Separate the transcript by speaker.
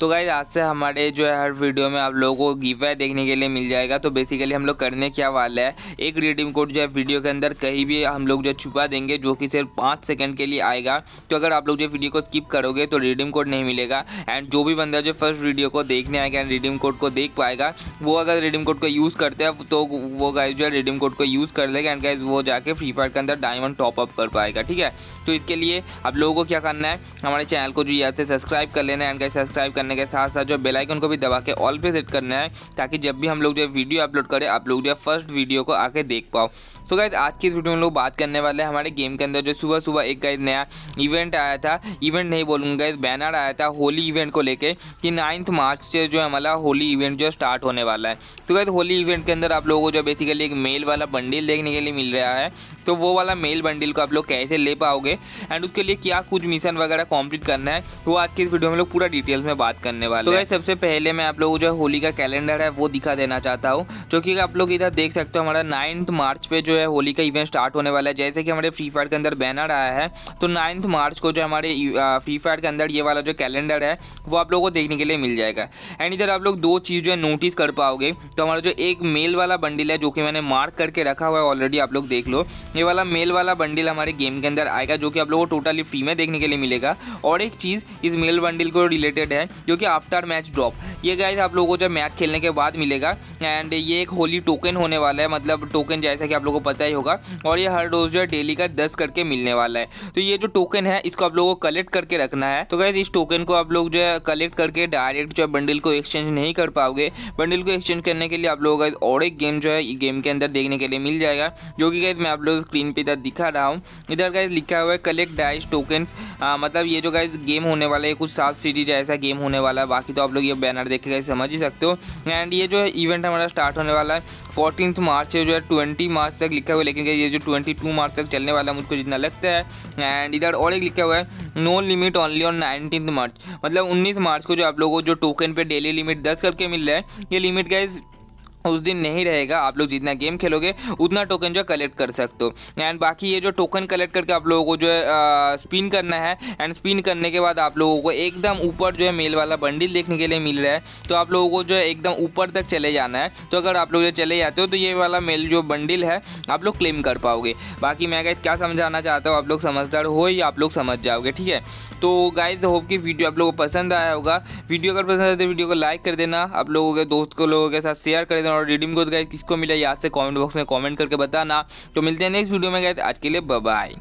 Speaker 1: तो गाइज़ आज से हमारे जो है, हर वीडियो में आप लोगों को गिव देखने के लिए मिल जाएगा। तो बेसिकली हम लोग करने क्या वाला है, एक रिडीम कोड जो है वीडियो के अंदर कहीं भी हम लोग जो छुपा देंगे, जो कि सिर्फ़ पाँच सेकंड के लिए आएगा। तो अगर आप लोग जो वीडियो को स्किप करोगे तो रिडीम कोड नहीं मिलेगा। एंड जो भी बंदा जो फ़र्स्ट वीडियो को देखने आएगा एंड रिडीम कोड को देख पाएगा, वो अगर रिडीम कोड को यूज़ करते हैं तो वो गाइज़ जो है रिडीम कोड को यूज़ कर लेगा एंड गाइज़ वो जाके फ्री फायर के अंदर डायमंड टॉपअप कर पाएगा, ठीक है? तो इसके लिए आप लोगों को क्या करना है, हमारे चैनल को जो यहाँ से सब्सक्राइब कर लेना है एंड गाइज़ सब्सक्राइब करने के साथ साथ जो बेल आइकन को भी दबा के ऑल पे सेट करना है, ताकि जब भी हम लोग जो वीडियो अपलोड करें, आप लोग जो फ़र्स्ट वीडियो को आके देख पाओ। तो गाइज़ आज की इस वीडियो में लोग बात करने वाले हैं हमारे गेम के अंदर, जो सुबह सुबह एक गाइज़ नया इवेंट आया था। इवेंट नहीं बोलूँगा इस बैनर आया था होली इवेंट को लेके, कि नाइन्थ मार्च से जो है हमारा होली इवेंट जो स्टार्ट होने वाला है। तो गाइज़ होली इवेंट के अंदर आप लोगों को जो बेसिकली एक मेल वाला बंडल देखने के लिए मिल रहा है। तो वो वाला मेल बंडल को आप लोग कैसे ले पाओगे? एंड उसके लिए क्या कुछ मिशन वगैरह कंप्लीट करना है? वो आज की इस वीडियो में लोग पूरा डिटेल्स में बात करने वाले तो सबसे पहले मैं आप लोगों को जो होली का कैलेंडर है वो दिखा देना चाहता हूँ जो कि आप लोग इधर देख सकते हो हमारा नाइन्थ मार्च पे जो है होली का इवेंट स्टार्ट होने वाला है। जैसे कि हमारे फ्री फायर के अंदर बैनर आया है तो नाइन्थ मार्च को जो हमारे फ्री फायर के अंदर ये वाला जो कैलेंडर है वो आप लोगों को देखने के लिए मिल जाएगा। एंड इधर आप लोग दो चीज़ जो है नोटिस कर पाओगे तो हमारा जो एक मेल वाला बंडल है जो कि मैंने मार्क करके रखा हुआ है ऑलरेडी आप लोग देख लो ये वाला मेल वाला बंडल हमारे गेम के अंदर आएगा जो कि आप लोगों को टोटली फ्री में देखने के लिए मिलेगा। और एक चीज़ इस मेल बंडल को रिलेटेड है जो कि आफ्टर मैच ड्रॉप ये गाइस आप लोगों को जब मैच खेलने के बाद मिलेगा एंड ये एक होली टोकन होने वाला है मतलब टोकन जैसा कि आप लोगों को पता ही होगा, और ये हर रोज जो है डेली का दस करके मिलने वाला है। तो ये जो टोकन है, इसको आप लोगों को कलेक्ट करके रखना है। तो गाइज़ इस टोकन को आप लोग जो है कलेक्ट करके डायरेक्ट जो है बंडल को एक्सचेंज नहीं कर पाओगे। बंडल को एक्सचेंज करने के लिए आप लोगों का और एक गेम जो है गेम के अंदर देखने के लिए मिल जाएगा, जो कि गाइज़ मैं आप लोग स्क्रीन पे इधर दिखा रहा हूँ। इधर गाइज़ लिखा हुआ है कलेक्ट डाइस टोकन्स मतलब ये जो गाइज़ गेम होने वाला है कुछ साफ़ सिटी जैसा गेम होने वाला है। बाकी तो आप लोग ये बैनर देख के समझ ही सकते हो। एंड ये जो है इवेंट हमारा स्टार्ट होने वाला है। फोर्टीन मार्च से जो है ट्वेंटी मार्च तक लिखा हुआ है। लेकिन ये जो ट्वेंटी मार्च तक चलने वाला है, मुझको जितना लगता है। एंड इधर और एक लिखा हुआ है no limit only on nineteen March. मतलब उन्नीस मार्च को जो आप लोगों को जो टोकन पर डेली लिमिट दस करके मिल रहा है, ये लिमिट गाइज़ उस दिन नहीं रहेगा। आप लोग जितना गेम खेलोगे, उतना टोकन जो कलेक्ट कर सकते हो। एंड बाकी ये जो टोकन कलेक्ट करके आप लोगों को जो है स्पिन करना है एंड स्पिन करने के बाद आप लोगों को एकदम ऊपर जो है मेल वाला बंडल देखने के लिए मिल रहा है। तो आप लोगों को जो है एकदम ऊपर तक चले जाना है। तो अगर आप लोग जो चले जाते हो तो ये वाला मेल जो बंडल है, आप लोग क्लेम कर पाओगे। बाकी मैं गाइज़ क्या समझाना चाहता हूँ, आप लोग समझदार हो या आप लोग समझ जाओगे, ठीक है? तो गाइज़ होप की वीडियो आप लोगों को पसंद आया होगा। वीडियो अगर पसंद आए तो वीडियो को लाइक कर देना। आप लोगों के दोस्त को, लोगों के साथ शेयर कर देना। और रिडीम कोड गाइज़ किसको मिला? यहाँ से कमेंट बॉक्स में कमेंट करके बताना। तो मिलते हैं नेक्स्ट वीडियो में गए आज के लिए बाय